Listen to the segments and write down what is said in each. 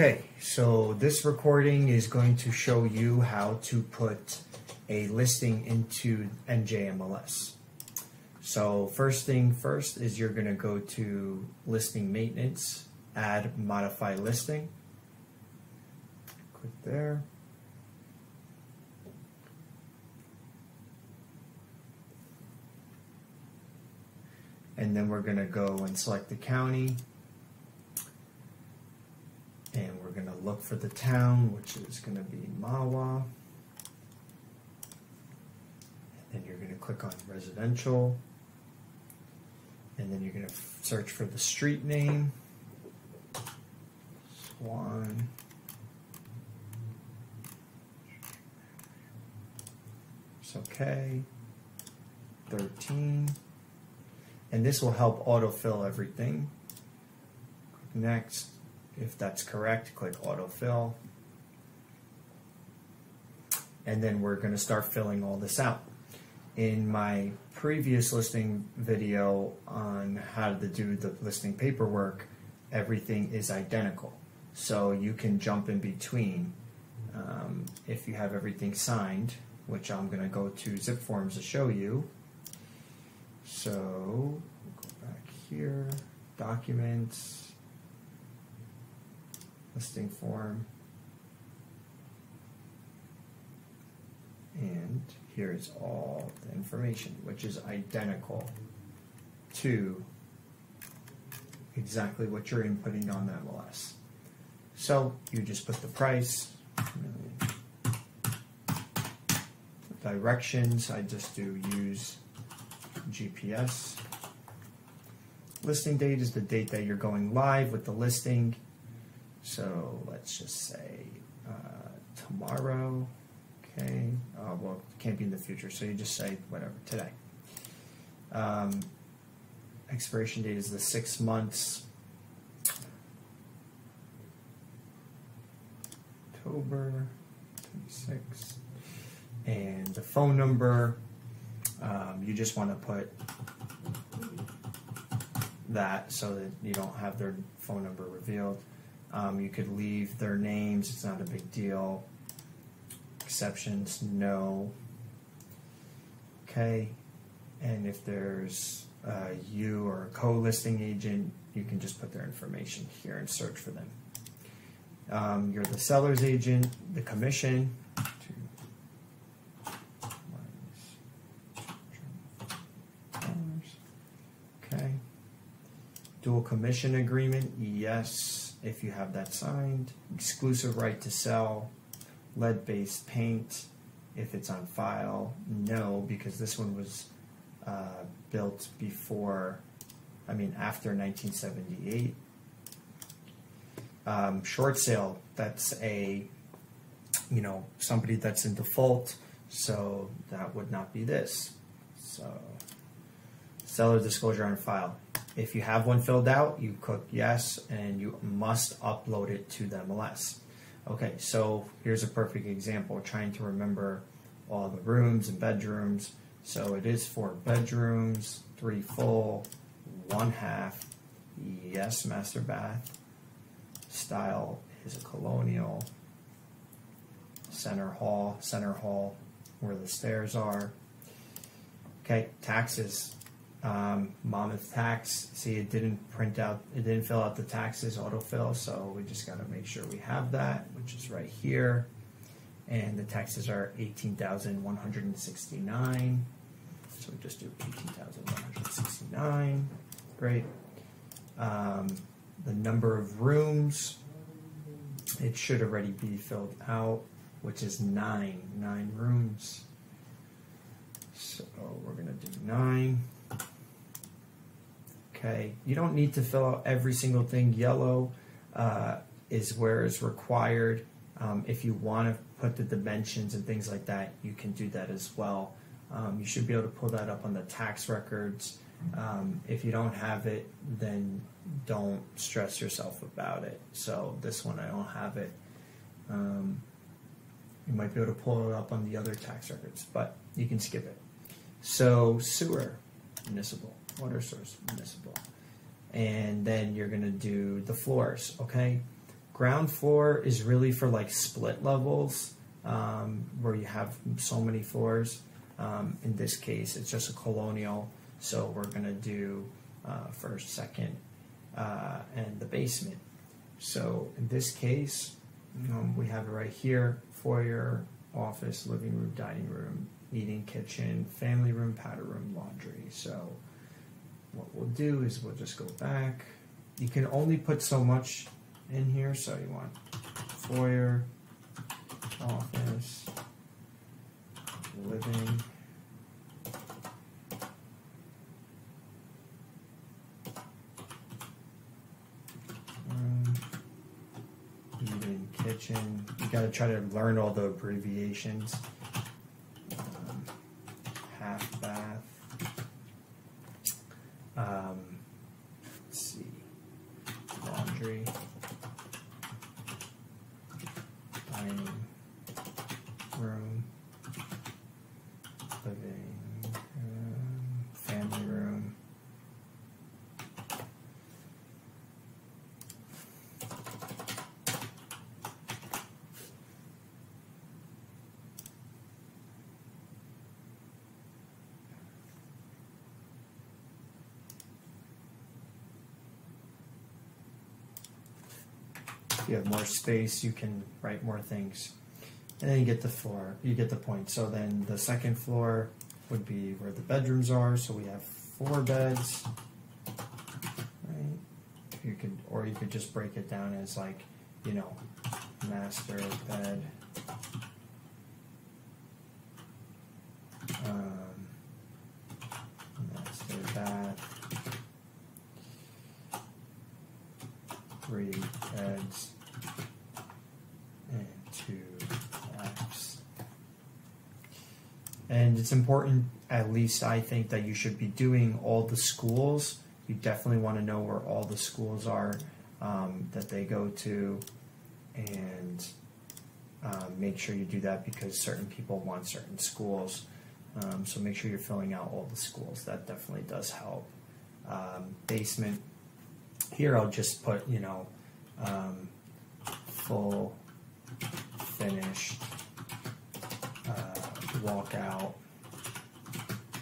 Okay, so this recording is going to show you how to put a listing into NJMLS. So first thing first is you're going to go to listing maintenance, add modify listing. Click there. And then we're going to go and select the county. And we're going to for the town, which is going to be Mahwah. And then you're going to click on residential. And then you're going to search for the street name. Swan. It's okay. 13. And this will help autofill everything. Click next. If that's correct, click autofill. And then we're going to start filling all this out. In my previous listing video on how to do the listing paperwork, everything is identical. So you can jump in between um, if you have everything signed, which I'm going to go to zip forms to show you. So go back here, documents, listing form, and here's all the information, which is identical to exactly what you're inputting on the MLS. So you just put the price, directions, I just do use GPS. Listing date is the date that you're going live with the listing. So let's just say uh, tomorrow. Okay. Uh, well, it can't be in the future, so you just say whatever today. Um, expiration date is the six months. October 26. And the phone number, um, you just want to put that so that you don't have their phone number revealed. Um, you could leave their names, it's not a big deal. Exceptions, no. Okay, and if there's uh, you or a co listing agent, you can just put their information here and search for them. Um, you're the seller's agent, the commission. Okay. Dual commission agreement, yes, if you have that signed. Exclusive right to sell. Lead based paint, if it's on file, no, because this one was uh, built before, I mean, after 1978. Um, short sale, that's a, you know, somebody that's in default, so that would not be this. So, seller disclosure on file. If you have one filled out, you click yes, and you must upload it to the MLS. Okay, so here's a perfect example, trying to remember all the rooms and bedrooms. So it is four bedrooms, three full, one half, yes, master bath. Style is a colonial. Center hall, center hall, where the stairs are. Okay, taxes. Um, Monmouth tax. See, it didn't print out, it didn't fill out the taxes autofill, so we just got to make sure we have that, which is right here. And the taxes are 18,169. So we just do 18,169. Great. Um, the number of rooms, it should already be filled out, which is nine, nine rooms. So we're going to do nine. Okay, you don't need to fill out every single thing. Yellow uh, is where it's required. Um, if you want to put the dimensions and things like that, you can do that as well. Um, you should be able to pull that up on the tax records. Um, if you don't have it, then don't stress yourself about it. So this one, I don't have it. Um, you might be able to pull it up on the other tax records, but you can skip it. So sewer, municipal, water source, municipal. And then you're going to do the floors, okay? Ground floor is really for like split levels um, where you have so many floors. Um, in this case, it's just a colonial, so we're gonna do uh, first, second, uh, and the basement. So in this case, um, we have it right here: foyer, office, living room, dining room, eating kitchen, family room, powder room, laundry. So what we'll do is we'll just go back. You can only put so much in here, so you want foyer, office, living. Eating kitchen. You gotta try to learn all the abbreviations. Um, half bath. Um, let's see. Laundry. Dining room. Living room. Family room. If you have more space, you can write more things. And then you get the floor, you get the point. So then the second floor would be where the bedrooms are. So we have four beds. Right? You could, or you could just break it down as like, you know, master bed. Um, master bath. Three beds and two baths. And it's important, at least I think, that you should be doing all the schools. You definitely want to know where all the schools are um, that they go to, and um, make sure you do that because certain people want certain schools. Um, so make sure you're filling out all the schools. That definitely does help. Um, basement. Here I'll just put, you know, um, full finished uh, walkout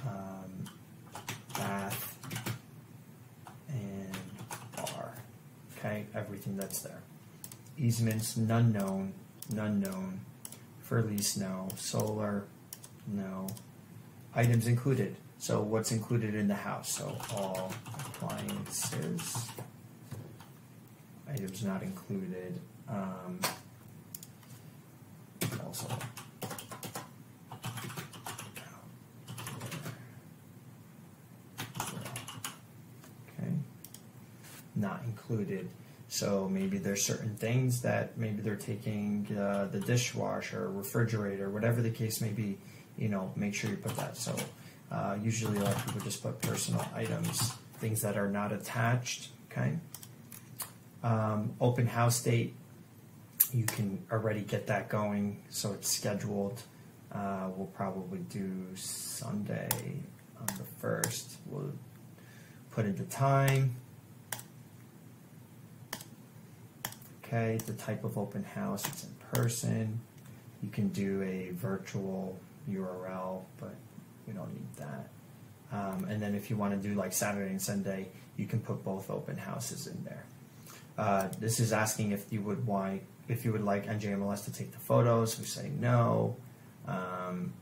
um, bath and bar. Okay, everything that's there. Easements, none known, none known. For lease, no. Solar, no. Items included. So what's included in the house? So all appliances. Items not included. Um, also. Okay. Not included. So maybe there's certain things that maybe they're taking uh, the dishwasher, refrigerator, whatever the case may be. You know, make sure you put that. So uh, usually a lot of people just put personal items, things that are not attached. Okay. Um, open house date. You can already get that going, so it's scheduled. Uh, we'll probably do Sunday on the first. We'll put in the time. Okay, the type of open house, it's in person. You can do a virtual URL, but we don't need that. Um, and then if you want to do like Saturday and Sunday, you can put both open houses in there. Uh, this is asking if you would want, if you would like NJMLS to take the photos. We say no. Um,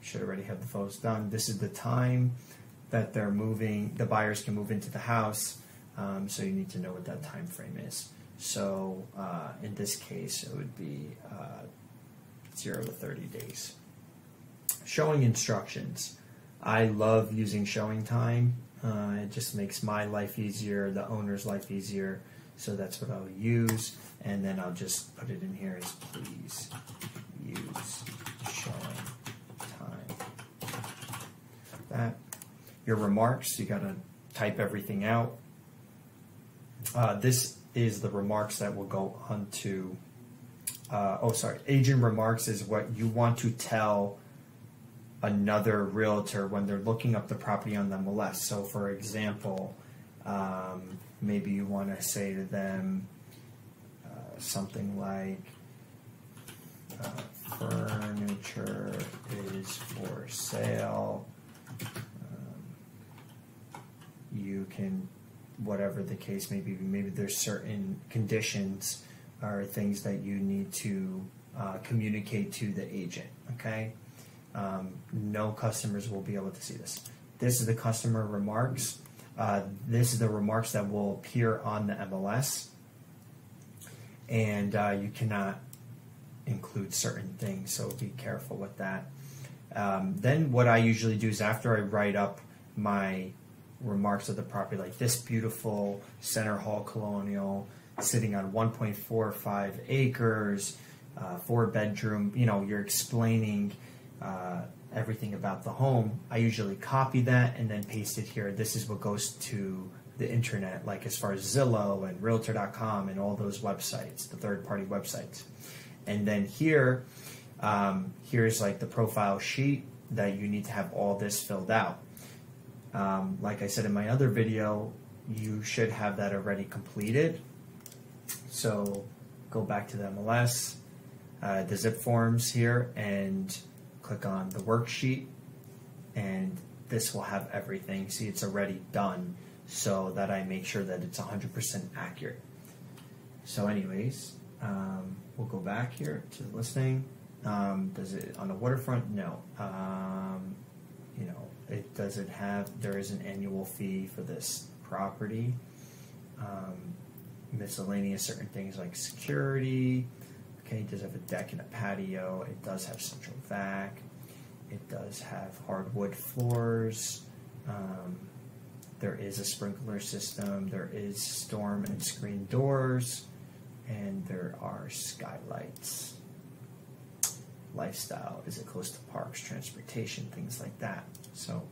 should already have the photos done. This is the time that they're moving. The buyers can move into the house, um, so you need to know what that time frame is. So uh, in this case, it would be uh, zero to thirty days. Showing instructions. I love using ShowingTime. Uh, it just makes my life easier, the owner's life easier. So that's what I'll use. And then I'll just put it in here as please use showing time. That. Your remarks, you gotta type everything out. Uh, this is the remarks that will go onto, uh, oh, sorry, agent remarks is what you want to tell another realtor when they're looking up the property on the MLS. So, for example, um, maybe you want to say to them, uh, something like uh, furniture is for sale. Um, you can, whatever the case may be, maybe there's certain conditions or things that you need to uh, communicate to the agent. Okay, um, no customers will be able to see this. This is the customer remarks. Uh, this is the remarks that will appear on the MLS, and uh, you cannot include certain things, so be careful with that. Um, then, what I usually do is after I write up my remarks of the property, like this beautiful center hall colonial sitting on 1.45 acres, uh, four bedroom, you know, you're explaining uh, everything about the home. I usually copy that and then paste it here. This is what goes to the internet, like as far as Zillow and Realtor.com and all those websites, the third party websites. And then here, um, here's like the profile sheet that you need to have all this filled out. Um, like I said in my other video, you should have that already completed. So go back to the MLS, uh, the zip forms here, and click on the worksheet and this will have everything. See, it's already done so that I make sure that it's 100% accurate. So anyways, um, we'll go back here to the listing. Um, does it on the waterfront? No. Um, it does it have, there is an annual fee for this property. Um, miscellaneous certain things like security, Okay, it does have a deck and a patio. It does have central vac. It does have hardwood floors. Um, there is a sprinkler system. There is storm and screen doors. And there are skylights. Lifestyle. Is it close to parks, transportation, things like that? So,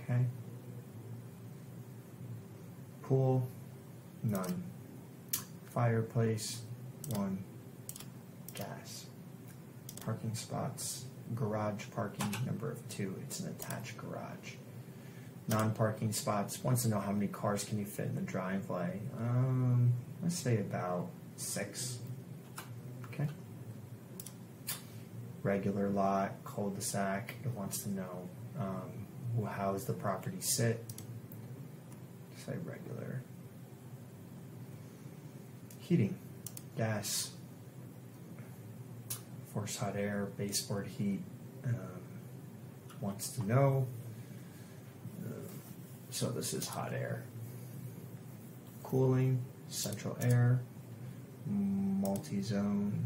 okay. Pool, none fireplace, one, gas. Parking spots, garage parking, number of two, it's an attached garage. Non-parking spots, wants to know how many cars can you fit in the driveway. Um, let's say about six. Okay. Regular lot, cul-de-sac, it wants to know um, how does the property sit. Say regular heating, gas, force hot air, baseboard heat, um, wants to know. Uh, so this is hot air. Cooling, central air, multi-zone,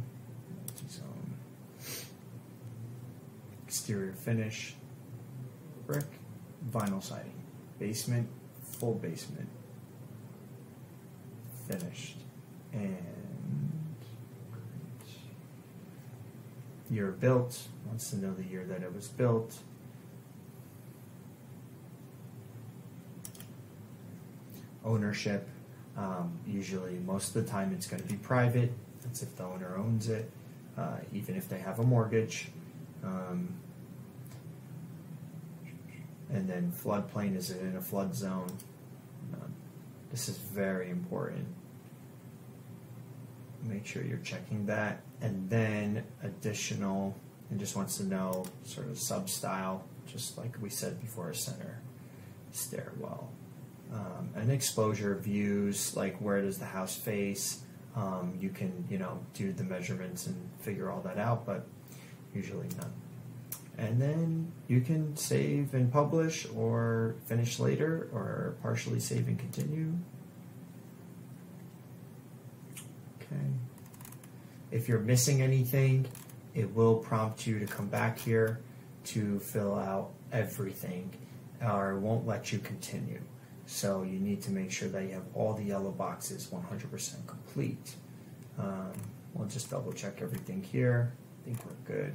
exterior finish, brick, vinyl siding, basement, full basement, finished and year built, wants to know the year that it was built. Ownership, um, usually most of the time it's going to be private. That's if the owner owns it, uh, even if they have a mortgage. Um, and then floodplain, is it in a flood zone? Um, this is very important make sure you're checking that. And then additional, and just wants to know sort of sub style, just like we said before, a center stairwell. Um, and exposure views, like where does the house face? Um, you can, you know, do the measurements and figure all that out, but usually none. And then you can save and publish or finish later or partially save and continue. Okay. If you're missing anything, it will prompt you to come back here to fill out everything or it won't let you continue. So you need to make sure that you have all the yellow boxes 100% complete. Um, we'll just double check everything here. I think we're good.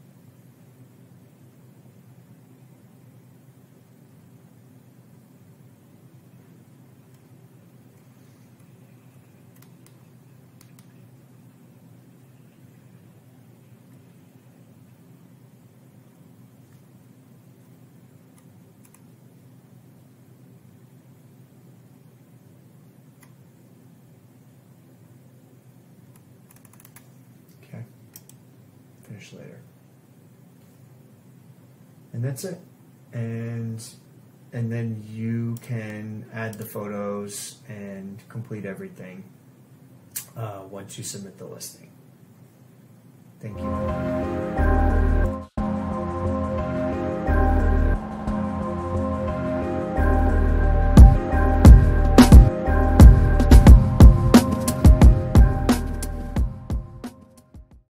finish later. And that's it. And and then you can add the photos and complete everything uh, once you submit the listing. Thank you.